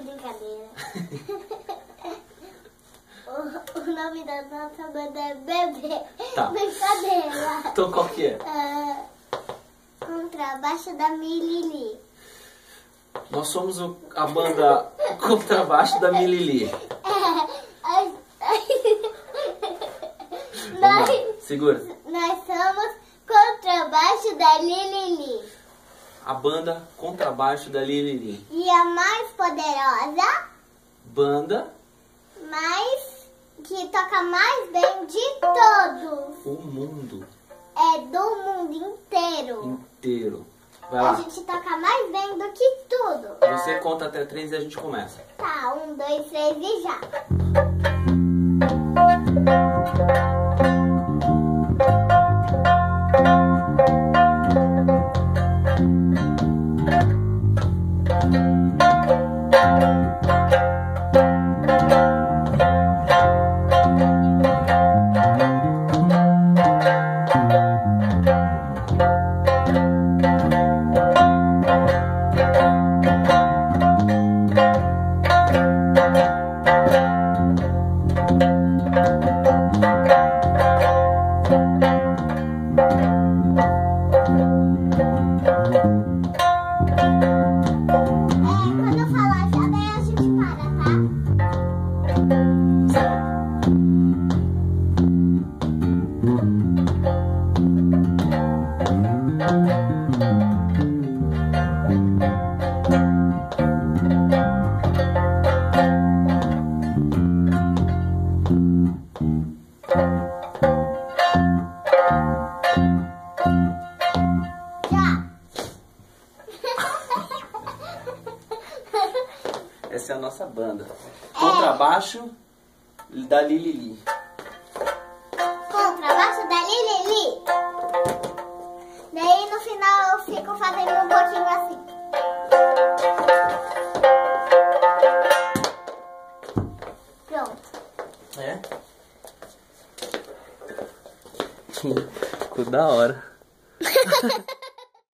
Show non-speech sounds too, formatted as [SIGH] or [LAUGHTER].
brincadeira. [LAUGHS] o, o nome da nossa banda é Bebê. Tá. Brincadeira. [LAUGHS] Então qual que é? Ah, contrabaixo da Milili. Nós somos o- a banda [LAUGHS] Contrabaixo da Milili. É. Vamos lá, nós, segura. nós somos contrabaixo da Lilili. A banda Contrabaixo da Lilili. E a mais poderosa, Banda mais que toca mais bem de todos. O Mundo É do mundo inteiro. Inteiro. Vai A lá. gente toca mais bem do que tudo. Você conta até três e a gente começa. Tá, um, dois, três e já. É, quando eu falar Essa é a nossa banda. Contrabaixo da Lilili. Contrabaixo da Lilili. Daí no final eu fico fazendo um pouquinho assim. Pronto. É? Ficou da hora. [LAUGHS]